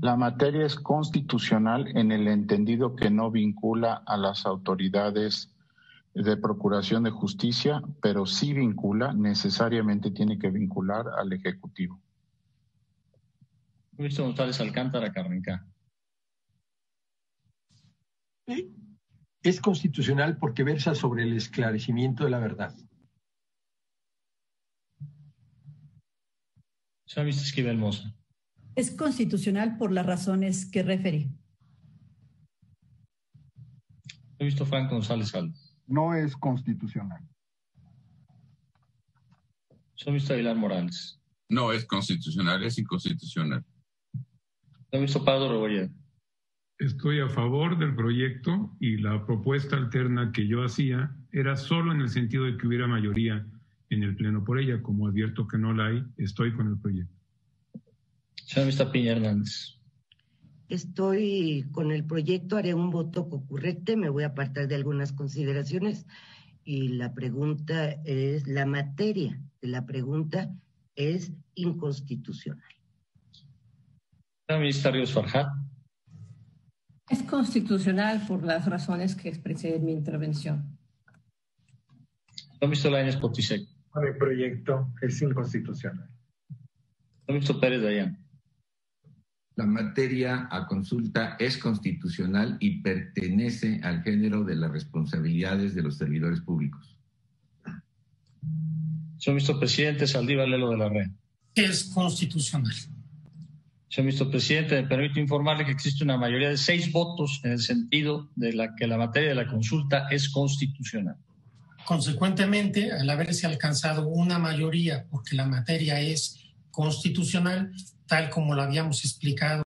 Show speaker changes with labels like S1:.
S1: La materia es constitucional en el entendido que no vincula a las autoridades de procuración de justicia, pero sí vincula, necesariamente tiene que vincular al Ejecutivo.
S2: Luis González Alcántara Carmenca.
S3: Es constitucional porque versa sobre el esclarecimiento de la verdad.
S2: Señor Esquivel Moza.
S4: Es constitucional por las razones que referí.
S2: He visto Frank González Alves.
S5: No es constitucional.
S2: Señor visto Aguilar Morales.
S6: No es constitucional, es inconstitucional.
S2: Señor visto Pablo Rebolledo.
S7: Estoy a favor del proyecto y la propuesta alterna que yo hacía era solo en el sentido de que hubiera mayoría en el Pleno por ella. Como advierto que no la hay, estoy con el proyecto.
S2: Señor Vista Piña Hernández.
S8: Estoy con el proyecto, haré un voto concurrente, me voy a apartar de algunas consideraciones y la pregunta es, la materia de la pregunta es inconstitucional.
S2: Señor Ministro Ríos Farjat.
S9: Es constitucional por las razones que expresé en mi intervención.
S2: Señor Ministro Láñez Potisek.
S10: Con el proyecto es inconstitucional.
S2: Señor Ministro Pérez Dayan.
S11: La materia a consulta es constitucional y pertenece al género de las responsabilidades de los servidores públicos.
S2: Señor Ministro Presidente Saldívar Lelo de la Red.
S12: Es constitucional.
S2: Señor Ministro Presidente, me permito informarle que existe una mayoría de seis votos en el sentido de la que la materia de la consulta es constitucional.
S12: Consecuentemente, al haberse alcanzado una mayoría porque la materia es constitucional, tal como lo habíamos explicado